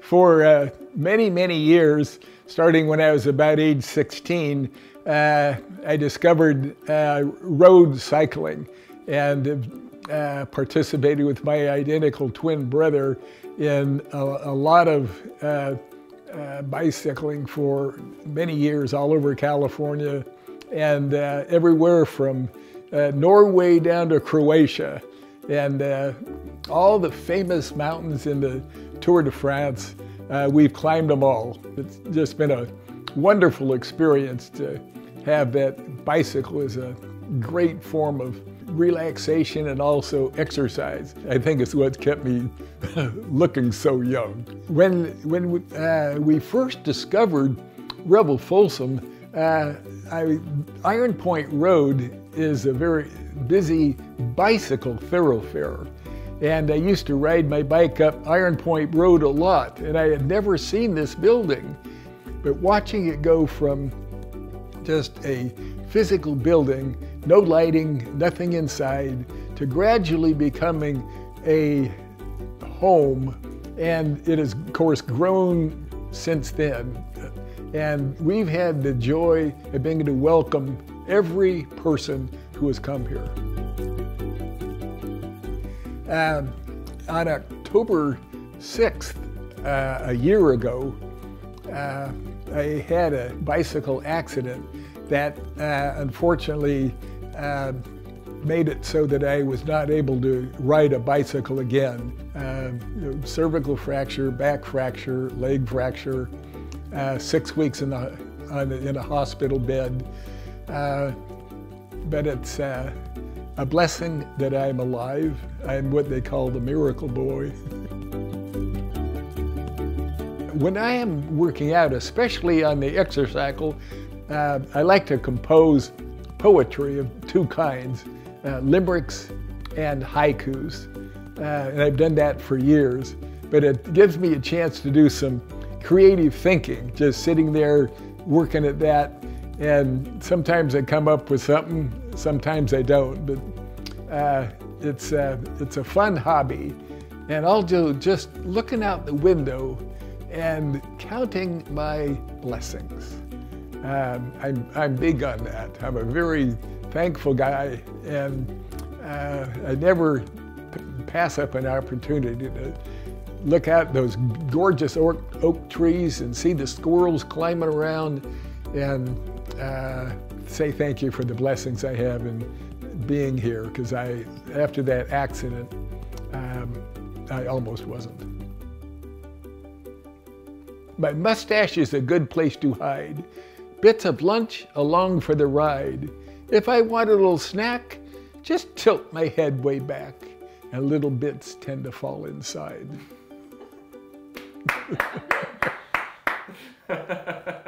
For uh, many, many years, starting when I was about age 16, uh, I discovered uh, road cycling and uh, participated with my identical twin brother in a, a lot of uh, uh, bicycling for many years all over California and everywhere from Norway down to Croatia and all the famous mountains in the Tour de France. we've climbed them all. It's just been a wonderful experience to have that bicycle as a great form of relaxation and also exercise. I think it's what's kept me looking so young. When, when we, uh, we first discovered Revel Folsom, uh, I, Iron Point Road is a very busy bicycle thoroughfare. And I used to ride my bike up Iron Point Road a lot, and I had never seen this building. But watching it go from just a physical building, no lighting, nothing inside, to gradually becoming a home. And it has, of course, grown since then. And we've had the joy of being able to welcome every person who has come here. Um, on October 6th, uh, a year ago, uh, I had a bicycle accident that uh, unfortunately uh, made it so that I was not able to ride a bicycle again. Uh, you know, cervical fracture, back fracture, leg fracture, uh, six weeks in, the, in a hospital bed. But it's uh, a blessing that I'm alive. I'm what they call the miracle boy. when I am working out, especially on the exercycle, uh, I like to compose poetry of two kinds, uh, limericks and haikus. Uh, and I've done that for years, but it gives me a chance to do some creative thinking, just sitting there working at that. And sometimes I come up with something, sometimes I don't, but uh, it's, uh, it's a fun hobby. And I'll do just looking out the window and counting my blessings. Um, I'm, I'm big on that. I'm a very thankful guy, and uh, I never pass up an opportunity to look at those gorgeous oak, oak trees and see the squirrels climbing around and uh, say thank you for the blessings I have in being here because I, after that accident, um, I almost wasn't. My mustache is a good place to hide. Bits of lunch along for the ride. If I want a little snack, just tilt my head way back and little bits tend to fall inside.